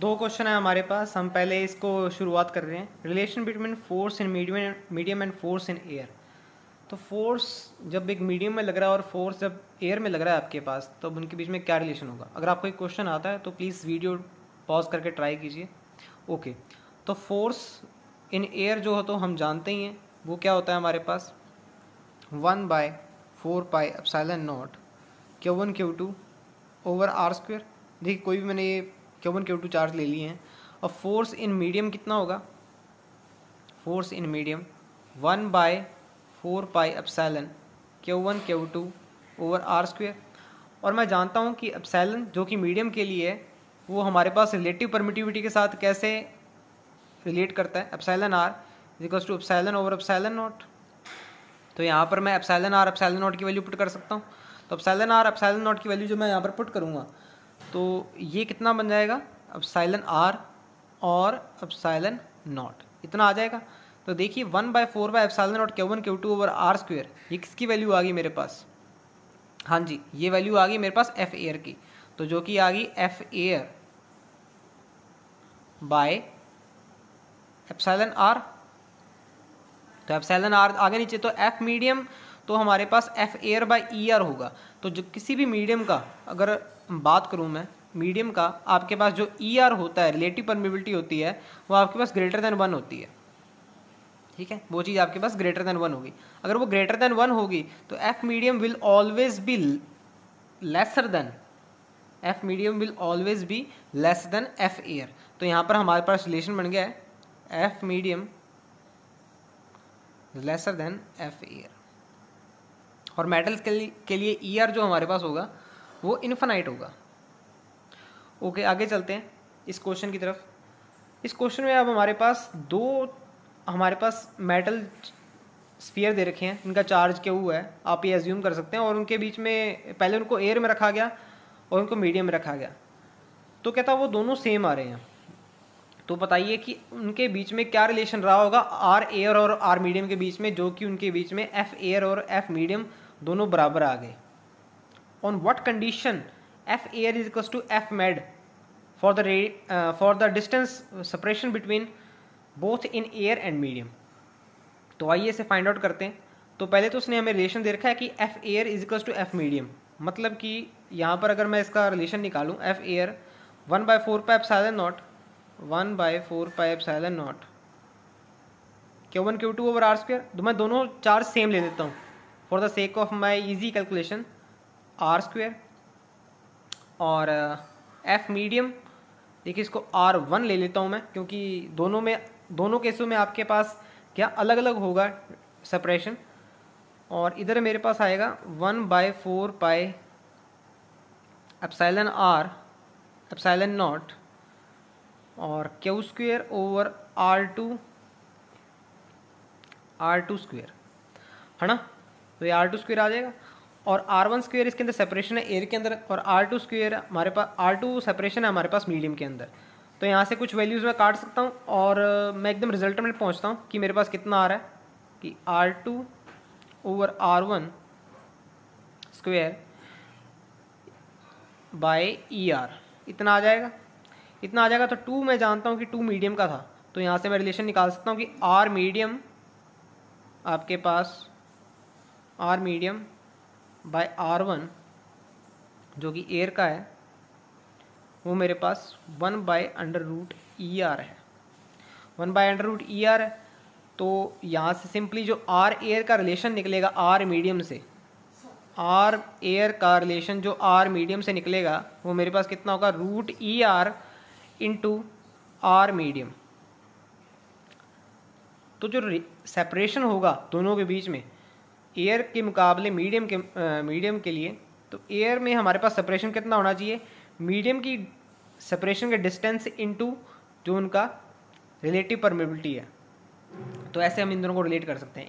दो क्वेश्चन है हमारे पास। हम पहले इसको शुरुआत कर रहे हैं। Relation between force in medium medium and force in air तो फोर्स जब एक मीडियम में लग रहा है और फोर्स जब एयर में लग रहा है आपके पास तो उनके बीच में क्या रिलेशन होगा? अगर आपको एक क्वेश्चन आता है तो प्लीज़ वीडियो पॉज करके ट्राई कीजिए। ओके तो फोर्स इन एयर जो हो तो हम जानते ही हैं। वो क्या होता है हमारे पास? One by four pi epsilon naught, Q one, Q two over R square देखिए, कोई भी मैंने ये Q one Q two charge ले लिए हैं। और फोर्स इन मीडियम कितना होगा? Force in medium one by four pi epsilon Q one Q two over R square और मैं जानता हूँ कि अपसाइलन जो कि मीडियम के लिए है, वो हमारे पास रिलेटिव परमिटिविटी के साथ कैसे रिलेट करता है? Epsilon R equals to epsilon over epsilon naught तो यहाँ पर मैं अपसाइलन आर अपसाइलन नॉट की वैल्यू पुट कर सकता हूँ। तो अपसाइलन आर अपसाइलन नॉट की वैल्यू जो मैं यहाँ पर पुट करूँगा तो ये कितना बन जाएगा? अपसाइलन आर और अपसाइलन नॉट। इतना आ जाएगा। तो देखिए, one by four by epsilon naught Q one Q two over R square, ये किसकी वैल्यू आ गई मेरे पास? हाँ जी, ये वैल्यू आ गई मेरे पास एफ़ एयर की। तो जो कि आ गई F air by epsilon R. तो एप्साइलन आर आगे नीचे तो एफ़ मीडियम तो हमारे पास F air by E R होगा। तो जो किसी भी मीडियम का अगर बात करूँ मैं मीडियम का आपके पास जो ई e आर होता है रिलेटिव परमिबिलिटी होती है, वो आपके पास ग्रेटर देन वन होती है। ठीक है? वो चीज़ आपके पास ग्रेटर देन वन होगी। अगर वो ग्रेटर देन वन होगी तो F medium will always be lesser than F medium will always be less than F air तो यहाँ पर हमारे पास रिलेशन बन गया है F medium lesser than F air और मेटल्स के लिए के लिए ई e आर जो हमारे पास होगा, वो इन्फानाइट होगा। ओके आगे चलते हैं, इस क्वेश्चन की तरफ़। इस क्वेश्चन में अब हमारे पास दो, हमारे पास मेटल स्फीयर दे रखे हैं। इनका चार्ज क्या हुआ है? आप ये एज्यूम कर सकते हैं और उनके बीच में, पहले उनको एयर में रखा गया और उनको मीडियम में रखा गया। तो कहता वो दोनों सेम आ रहे हैं। तो बताइए कि उनके बीच में क्या रिलेशन रहा होगा? आर एयर और आर मीडियम के बीच में, जो कि उनके बीच में एफ़ एयर और एफ़ मीडियम दोनों बराबर आ गए। On what condition F air is equal to F med for the ray for the distance separation between both in air and medium तो आइए इसे फाइंड आउट करते हैं। तो पहले तो उसने हमें रिलेशन दे रखा है कि F air is equal to F medium मतलब कि यहाँ पर अगर मैं इसका रिलेशन निकालूँ F air one by four pi epsilon naught one by four pi epsilon naught Q one Q two over R square तो मैं दोनों चार्ज सेम ले लेता हूँ। For the sake of my easy calculation R square और F uh, medium देखिए इसको are one ले लेता हूँ मैं क्योंकि दोनों में दोनों केसों में आपके पास क्या अलग अलग होगा सेपरेशन और इधर मेरे पास आएगा one by four pi epsilon R epsilon naught और Q square over R two R two square है ना? तो ये आर टू स्क्वेयर आ जाएगा। और आर वन स्क्वेयर इसके अंदर सेपरेशन है एयर के अंदर, और आर टू स्क्वेयर हमारे पास आर टू सेपरेशन है हमारे पास मीडियम के अंदर। तो यहाँ से कुछ वैल्यूज़ मैं काट सकता हूँ, और मैं एकदम रिज़ल्ट में पहुँचता हूँ कि मेरे पास कितना आ रहा है। कि R two over R one square by E R इतना आ जाएगा। इतना आ जाएगा तो टू मैं जानता हूँ कि टू मीडियम का था। तो यहाँ से मैं रिलेशन निकाल सकता हूँ कि आर मीडियम आपके पास R medium by R one जो कि एयर का है, वो मेरे पास one by under root E R है। One by under root E R है तो यहाँ से सिंपली जो आर एयर का रिलेशन निकलेगा आर मीडियम से आर एयर का रिलेशन जो आर मीडियम से निकलेगा, वो मेरे पास कितना होगा? Root E R into R medium तो जो सेपरेशन होगा दोनों के बीच में एयर के मुकाबले मीडियम के मीडियम के लिए तो एयर में हमारे पास सेपरेशन कितना होना चाहिए? मीडियम की सेपरेशन के डिस्टेंस इनटू जो उनका रिलेटिव परमेबिलिटी है। तो ऐसे हम इन दोनों को रिलेट कर सकते हैं।